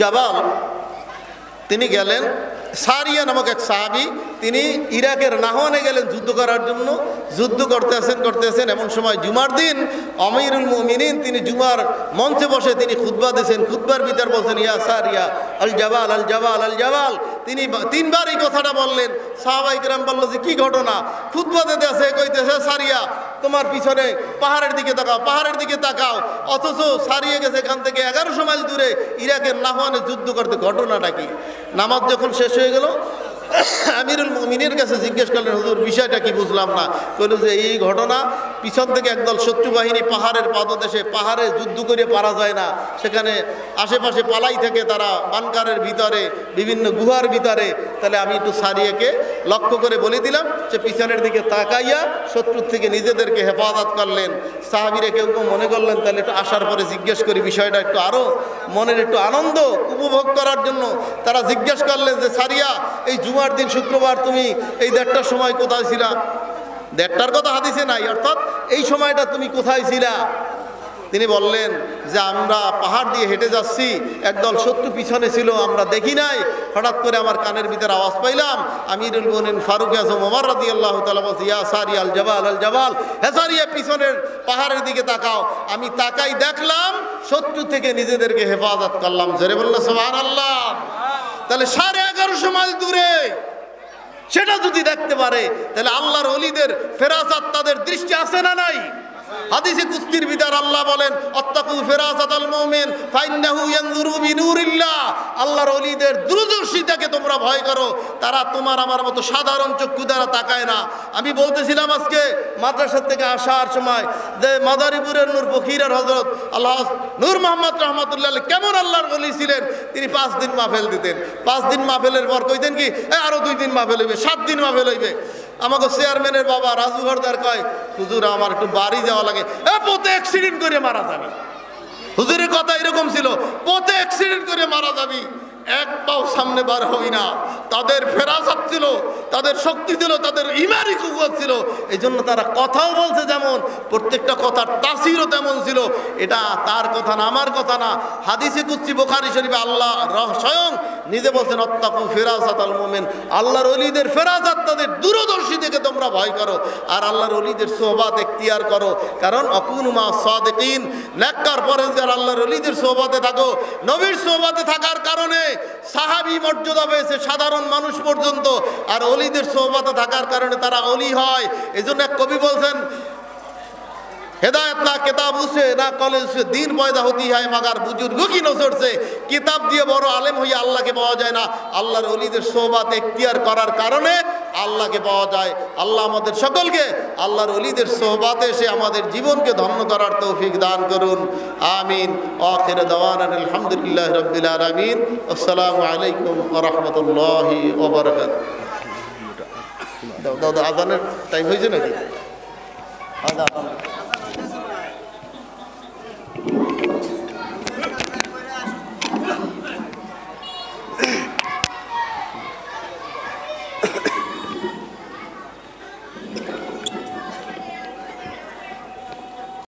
জাবাল তিনি গেলেন সারিয়া নামক এক সাহাবি। তিনি ইরাকের নাহনে গেলেন যুদ্ধ করার জন্য। যুদ্ধ করতেছেন করতেছেন এমন সময় জুমার দিন অমিরুল মুমিনিন, তিনি জুমার মঞ্চে বসে তিনি খুতবা দিয়েছেন। খুতবার ভিতর বলছেন, ইয়া সারিয়া, আল জাবাল আল জাবাল আল জাবাল। তিনি তিনবার এই কথাটা বললেন। সাহাবাই কিরাম বলল যে, কী ঘটনা? খুতবা দিতে আছে কইতেছে সারিয়া তোমার পিছনে পাহাড়ের দিকে তাকাও, পাহাড়ের দিকে তাকাও। অথচ সারিয়ে গেছে এখান থেকে এগারোশো মাইল দূরে ইরাকের নাহওয়ানে যুদ্ধ করতে। ঘটনাটা কি? নামাজ যখন শেষ হয়ে গেল, আমিরুল মুমিনের কাছে জিজ্ঞেস করলেন, হুজুর, বিষয়টা কি বুঝলাম না? কইল যে, এই ঘটনা পিছন থেকে একদল শত্রু বাহিনী পাহাড়ের পাদদেশে পাহাড়ে যুদ্ধ করে পারা যায় না। সেখানে আশেপাশে পালাই থেকে তারা। বানকারের ভিতরে, বিভিন্ন গুহার ভিতরে। তাহলে আমি একটু সারিয়েকে লক্ষ্য করে বলে দিলাম যে পিছনের দিকে তাকাইয়া শত্রুর থেকে নিজেদেরকে হেফাজত করলেন। সাহাবিরে কেউ কেউ মনে করলেন, তাহলে একটু আসার পরে জিজ্ঞেস করি, বিষয়টা একটু আরও মনের একটু আনন্দ উপভোগ করার জন্য। তারা জিজ্ঞেস করলেন যে, সারিয়া, এই জুমার দিন শুক্রবার তুমি এই দেড়টার সময় কোথায় ছিলা? দেড়টার কথা হাদিসে নাই, অর্থাৎ এই সময়টা তুমি কোথায় ছিলা? তিনি বললেন যে, আমরা পাহাড় দিয়ে হেঁটে যাচ্ছি, একদল শত্রু পিছনে ছিল, আমরা দেখি নাই। হঠাৎ করে আমার কানের ভিতরে আওয়াজ পাইলাম, আমিরুল মোমিন ফারুক আজম ওমর রাদি আল্লাহ তালা বলছি, ইয়া সারি আল জবাল আল জবাল হেসারিয়া পিছনের পাহাড়ের দিকে তাকাও। আমি তাকাই দেখলাম, শত্রু থেকে নিজেদেরকে হেফাজত করলাম। জোরে বলল সোহান আল্লাহ তাহলে সাড়ে এগারোশো মাইল দূরে সেটা যদি দেখতে পারে, তাহলে আল্লাহর অলিদের ফেরাসাত তাদের দৃষ্টি আছে না নাই? হাদিসে কুস্তির ভিতর আল্লাহ বলেন অত্তাকু ফেরাসাত আল মুমিন ফাইন্নাহু ইয়ানজুরু বিনুরিল্লাহ। আল্লাহর অলিদের দূরদর্শিতাকে তোমরা ভয় করো তারা তোমার আমার মতো সাধারণ চক্ষু দ্বারা তাকায় না। আমি বলতেছিলাম আজকে মাদ্রাসার থেকে আসার সময় যে মাদারীপুরের নূর ফকিরের হজরত আল্লাহ নূর মোহাম্মদ রহমতুল্লাহ কেমন আল্লাহর অলি ছিলেন তিনি পাঁচ দিন মাহফেল দিতেন। পাঁচ দিন মাহফেলের পর কইতেন কি "এ, আরও দুই দিন মাহফেল হইবে সাত দিন মাহফেল হইবে। আমাকে চেয়ারম্যানের বাবা রাজু হরদার কয় হুজুর আমার একটু বাড়ি যাওয়া লাগে। এ, পথে অ্যাক্সিডেন্ট করে মারা যাবে। হুজুরের কথা এরকম ছিল, পথে অ্যাক্সিডেন্ট করে মারা যাবি। এক পাও সামনে বার হই না। তাদের ফেরাসাত ছিল, তাদের শক্তি ছিল, তাদের ইমানি কুকুর ছিল। এই জন্য তারা কথাও বলছে যেমন, প্রত্যেকটা কথার তাসিরও তেমন ছিল। এটা তার কথা না, আমার কথা না। হাদিসে কুচ্ছি বোখারি শরীফে আল্লাহ রহ- স্বয়ং নিজে বলছেন, অত্তাকু ফেরাসাত আল মোমেন। আল্লাহর অলিদের ফেরাসাত তাদের দূরদর্শী থেকে তোমরা ভয় করো। আর আল্লাহর অলিদের সোহবাত এখতিয়ার করো। কারণ অকুনুমা সাদেকিন, নেককার পরেজগার আল্লাহর অলিদের সোহবাতে থাকো। নবীর সোহবাতে থাকার কারণে সাহাবি মর্যাদা পেয়েছে, সাধারণ মানুষ পর্যন্ত। আর অলিদের সোহবাতে থাকার কারণে তারা অলি হয়। এই জন্য এক কবি বলছেন, হেদায়ত না কেতাব উসে, না কলেজ দিন পয়দা হতি হয় মাগার বুজুর্গ কি নসরছে কিতাব দিয়ে বড় আলেম হইয়া আল্লাহকে পাওয়া যায় না। আল্লাহর অলিদের সোবাত এখতিয়ার করার কারণে আল্লাহকে পাওয়া যায়। আল্লাহ আমাদের সকলকে, আল্লাহর অলিদের সোহবাতে এসে আমাদের জীবনকে ধন্য করার তৌফিক দান করুন। আমিন। আখির দাওয়ান আলহামদুলিল্লাহ রবিল আলমিন। আসসালামু আলাইকুম রহমতুল্লাহ ওবরাকাত দাদা আদানের টাইম হয়েছে নাকি? আদান